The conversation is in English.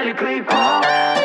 Dale click.